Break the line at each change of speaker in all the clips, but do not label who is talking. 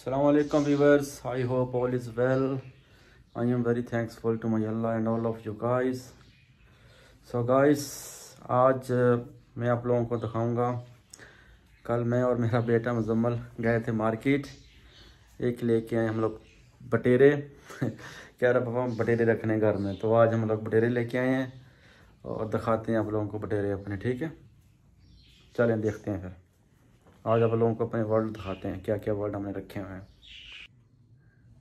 Assalamualaikum, viewers. I hope all is well. I am very thankful to my Allah and all of you guys. So, guys, आज मैं आप लोगों को दिखाऊँगा। कल मैं और मेरा बेटा मुजम्मल गए थे मार्केट। एक लेके आए हम लोग बटेरे। कह रहा पापा बटेरे रखने घर में। तो आज हम लोग बटेरे लेके आए हैं और दिखाते हैं आप लोगों को बटेरे अपने, ठीक है? चलें, देखते हैं फिर। आज आप लोगों को अपने वर्ल्ड दिखाते हैं। क्या क्या वर्ल्ड हमने रखे हुए हैं?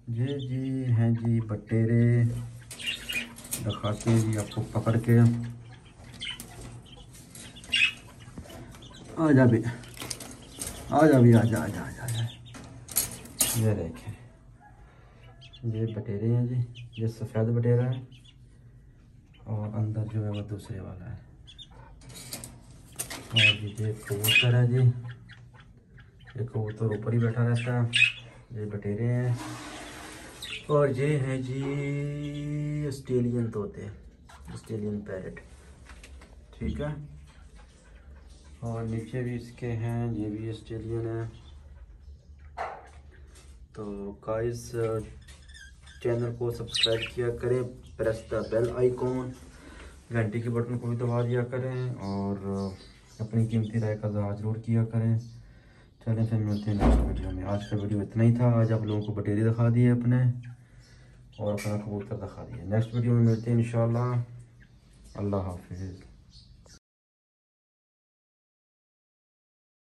ये जी, हैं जी, बटेरे दिखाते हैं जी आपको पकड़ के। आ जा भी आ जा भी आ जा आ जा आ जा ये देखें। ये बटेरे हैं जी, ये सफ़ेद बटेरा है और अंदर जो है वो दूसरे वाला है। और ये कबूतर है जी। ये कबूतर ऊपर ही बैठा रहता है। ये बटेरे हैं। और ये हैं जी ऑस्ट्रेलियन तोते ऑस्ट्रेलियन पैरट ठीक है? और नीचे भी इसके हैं, ये भी ऑस्ट्रेलियन है। तो गाइस चैनल को सब्सक्राइब किया करें प्रेस द बेल आइकॉन घंटी के बटन को भी दबा दिया करें, और अपनी कीमती राय का ज़रूर किया करें। चलें फिर मिलते हैं नेक्स्ट वीडियो में। आज का वीडियो इतना ही था। आज आप लोगों को बटेरी दिखा दिए अपने और अपना कबूतर दिखा दिए। नेक्स्ट वीडियो में मिलते हैं इन अल्लाह हाफिज़।